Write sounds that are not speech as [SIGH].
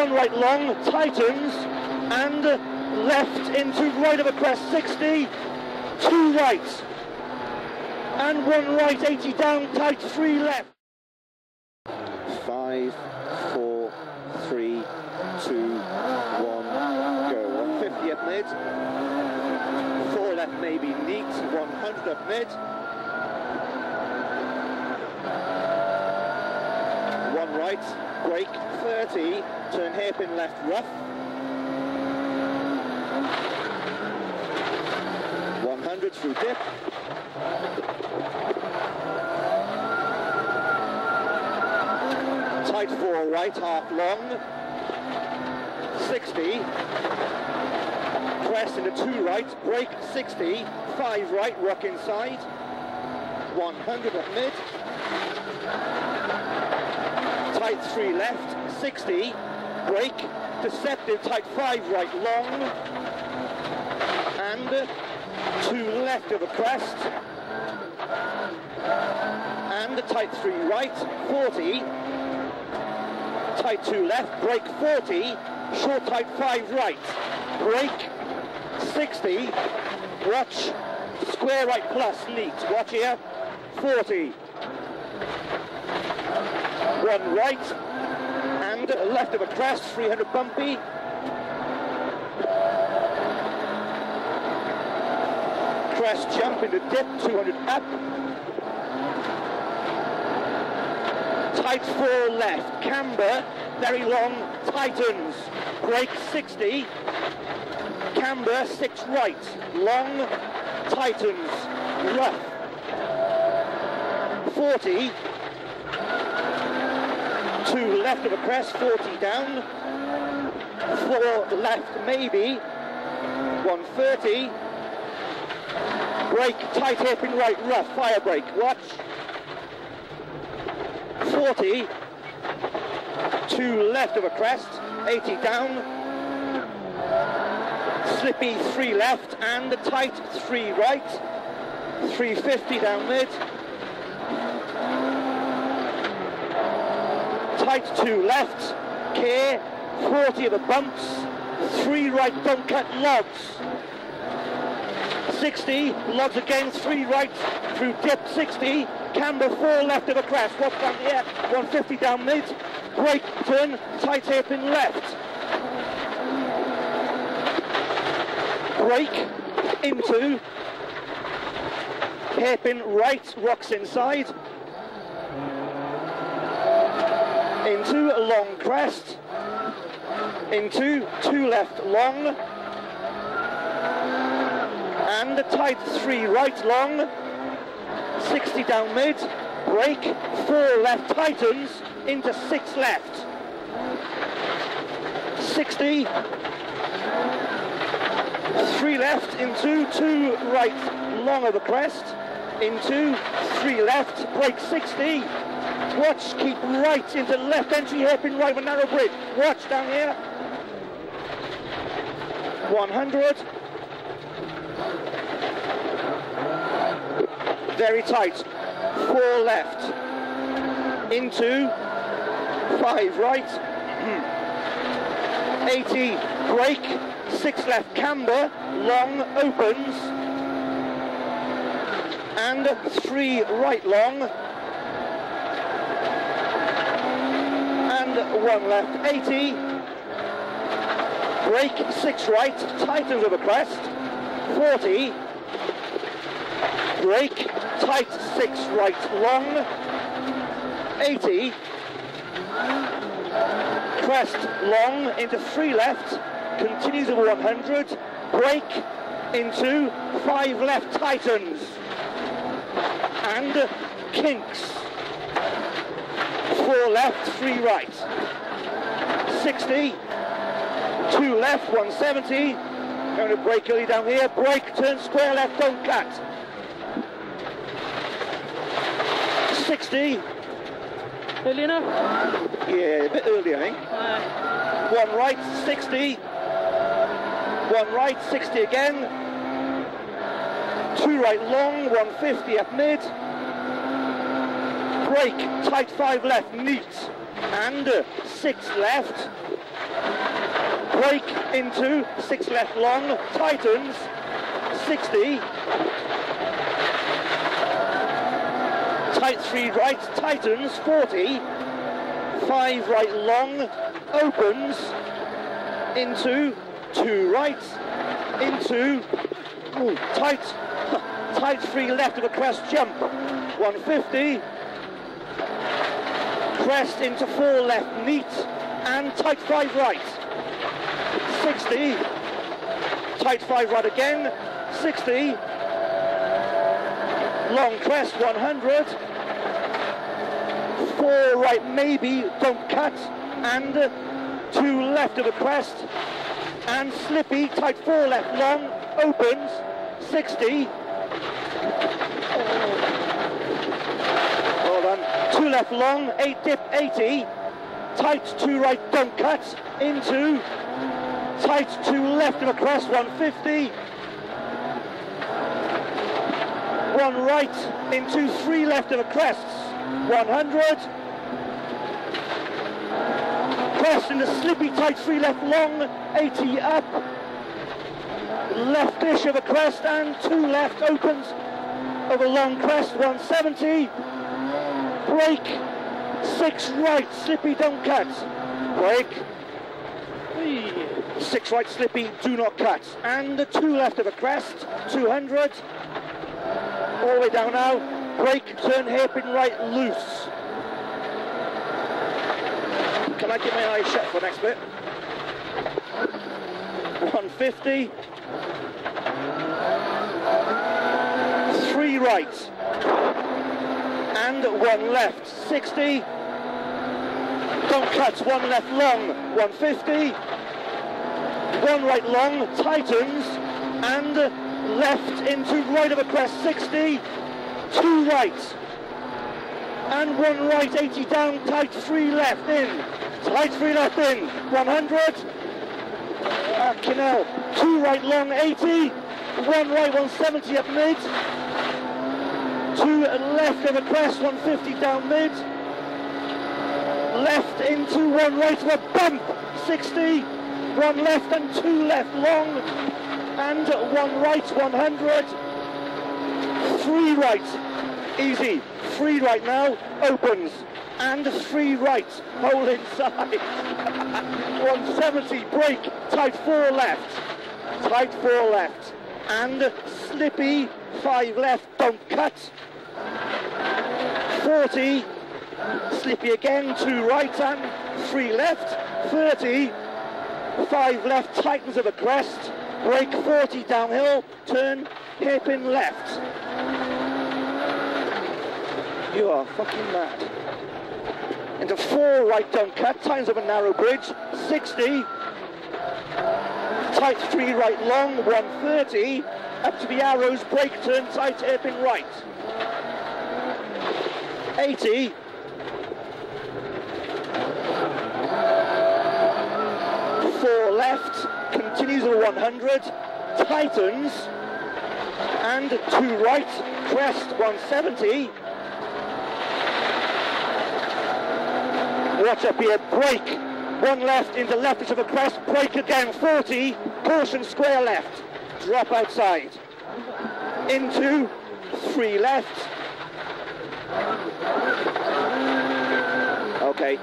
one right long, tightens, and left into right of a crest, 60, two right, and one right, 80 down, tight, three left. Five, four, three, two, one, go. 150 up mid. Four left maybe neat. 100 up mid. One right, brake, 30, turn hairpin left rough. 100 through dip. Tight four right, half long. 60. Press into two right, brake 60. Five right, rock inside. 100 at mid. Tight three left, 60. Brake, deceptive, tight five right, long. And two left of a crest. And a tight three right, 40 tight two left, brake 40, short tight five right, brake 60, watch, square right plus, neat, watch here, 40, one right, and left of a crest, 300 bumpy, crest jump into dip, 200 up, tight four left, camber, very long, tightens, brake 60, camber six right, long, tightens, rough, 40, two left of a crest, 40 down, four left maybe, 130, brake tight hairpin right, rough, fire brake, watch, 40, two left of a crest, 80 down, slippy three left and the tight three right, 350 down mid, tight two left, care, 40 of the bumps, three right don't cut logs, 60, logs again, three right through dip. 60, camber four left of the crest, watch down here, 150 down mid, brake turn, tight hairpin left. Brake into, hairpin right, rocks inside, into a long crest, into two left long, and a tight three right long, 60 down mid, brake, four left tightens, into six left. 60, three left into two right, long of the crest, into three left, brake 60, watch, keep right into left entry, hairpin right with narrow bridge, watch down here, 100, very tight, four left, into, five right, hmm. 80, brake, six left, camber, long, opens, and three right long, and one left, 80, brake, six right, tightens a crest, 40, brake, tight six right long, 80, crest long into three left, continues over 100, brake into five left tightens, and kinks, four left, three right, 60, two left, 170, going to brake early down here, Brake, turn square left, don't cut, 60, Early enough? yeah, a bit early I think, Uh, one right, 60, one right, 60 again, two right long, 150 at mid, Brake, tight five left, neat, and uh, six left, Brake into, six left long, tightens, 60, tight three right, tightens, 40, five right long, opens, into, two right, into, ooh, tight, [LAUGHS] tight three left. Of a crest jump, 150, crest into four left, neat, and tight five right, 60, tight five right again, 60, long crest 100, four right maybe, don't cut, and two left of the crest, and slippy, tight four left long, opens, 60, hold on, two left long, eight dip 80, tight two right, don't cut, into, tight two left of a crest 150, one right into three left of a crest 100, crest into slippy tight three left long 80 up, Left leftish of a crest and two left opens of a long crest 170, brake six right slippy don't cut, brake Six right slippy, do not cut. And the two left of a crest, 200. All the way down now. Brake, turn hairpin right, loose. Can I get my eyes shut for the next bit? 150. Three right. And one left, 60. Don't cut, one left long, 150 one right long, tightens, and left into right of a crest, 60, two right, and one right, 80 down, tight three left in, tight three left in, 100, uh, Canal, two right long, 80, one right, 170 up mid, two left of a crest, 150 down mid, left into one right of a bump, 60, one left and two left long, and one right, 100, three right, easy, three right now, opens, and three right, hole inside, [LAUGHS] 170, brake, tight four left, tight four left, and slippy, five left, don't cut, 40, slippy again, two right and three left, 30, five left, tightens of a crest, brake 40 downhill, turn hairpin left. You are fucking mad. Into four right down cut, tightens of a narrow bridge, 60. Tight three right long, 130. Up to the arrows, brake turn, tight hairpin right. 80. four left, continues at 100, tightens, and two right, crest 170. Watch up here, brake, one left into left of a crest, brake again, 40, caution square left, drop outside, into three left. Okay,